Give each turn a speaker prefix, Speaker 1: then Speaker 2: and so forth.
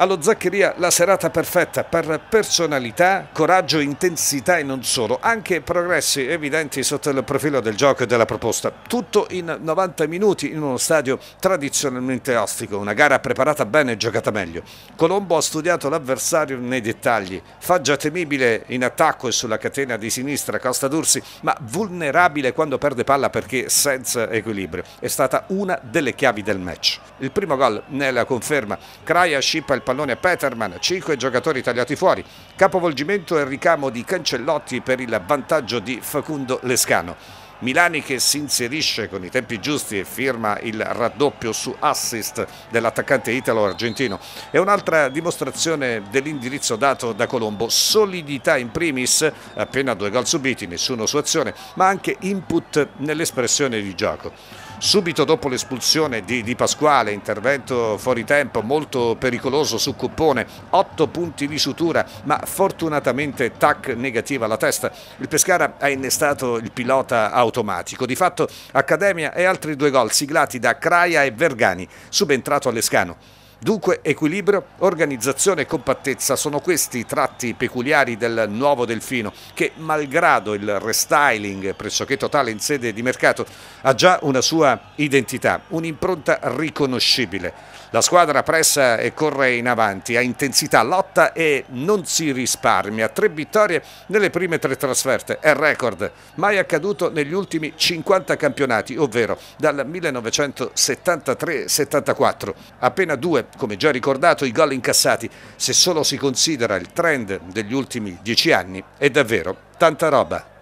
Speaker 1: Allo Zaccheria la serata perfetta per personalità, coraggio, intensità e non solo, anche progressi evidenti sotto il profilo del gioco e della proposta. Tutto in 90 minuti in uno stadio tradizionalmente ostico, una gara preparata bene e giocata meglio. Colombo ha studiato l'avversario nei dettagli, faggia temibile in attacco e sulla catena di sinistra Costa D'Ursi, ma vulnerabile quando perde palla perché senza equilibrio. È stata una delle chiavi del match. Il primo gol nella conferma, Kraja scippa il pallone Peterman, 5 giocatori tagliati fuori. Capovolgimento e ricamo di Cancellotti per il vantaggio di Facundo Lescano. Milani che si inserisce con i tempi giusti e firma il raddoppio su assist dell'attaccante italo-argentino. È un'altra dimostrazione dell'indirizzo dato da Colombo, solidità in primis, appena due gol subiti, nessuno su azione, ma anche input nell'espressione di gioco. Subito dopo l'espulsione di, di, Pasquale, intervento fuori tempo molto pericoloso su Cuppone, otto punti di sutura, ma fortunatamente tac negativa alla testa. Il Pescara ha innestato il pilota automatico. Di fatto Accademia e altri due gol siglati da Craia e Vergani, subentrato all'Escano. Dunque equilibrio, organizzazione e compattezza sono questi i tratti peculiari del nuovo Delfino che malgrado il restyling pressoché totale in sede di mercato ha già una sua identità, un'impronta riconoscibile. La squadra pressa e corre in avanti, ha intensità, lotta e non si risparmia. Tre vittorie nelle prime tre trasferte, è record mai accaduto negli ultimi 50 campionati, ovvero dal 1973-74. Appena due come già ricordato, i gol incassati, se solo si considera il trend degli ultimi dieci anni, è davvero tanta roba.